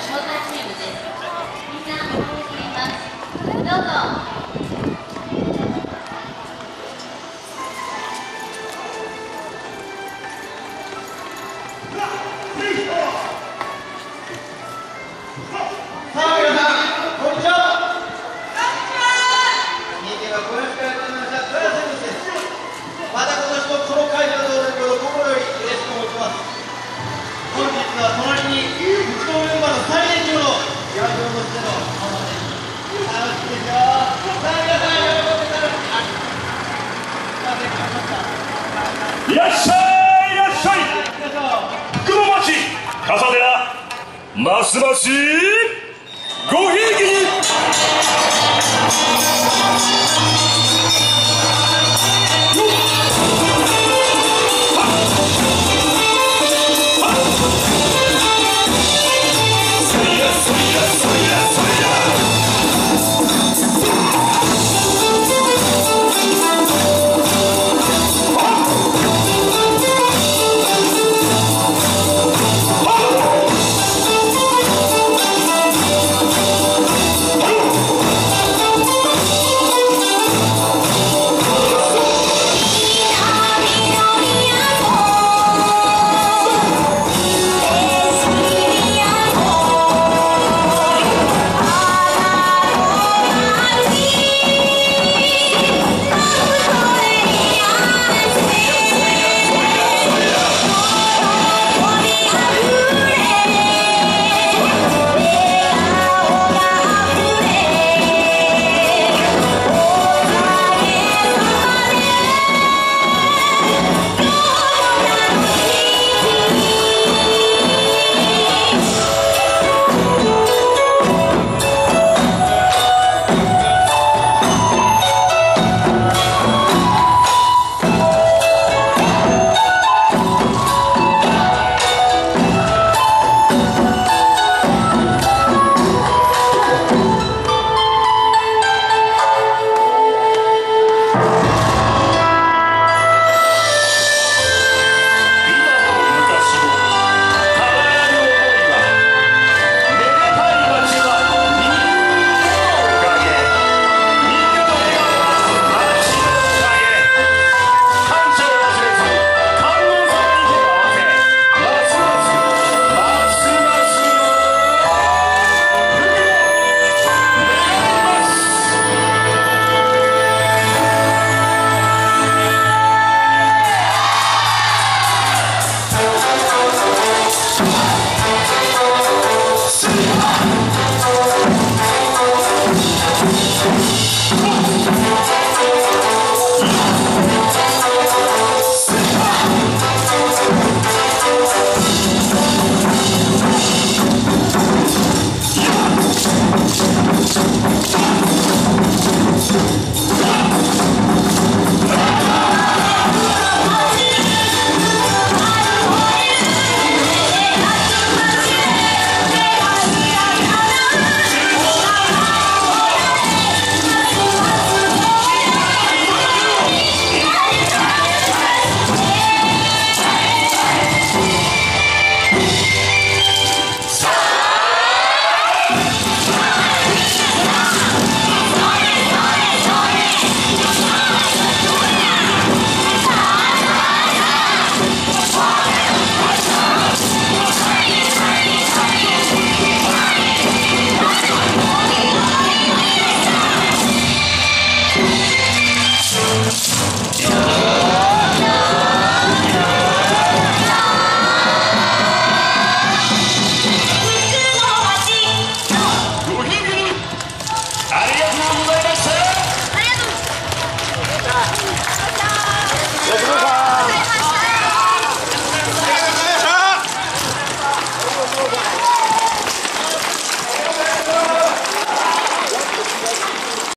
招待チームです。みんなます。どうぞ。ますますごひいきに！